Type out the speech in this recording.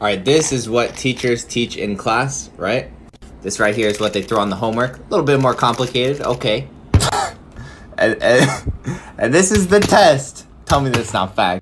All right, this is what teachers teach in class, right? This right here is what they throw on the homework. A little bit more complicated, okay. and, and, and this is the test. Tell me that's not fact.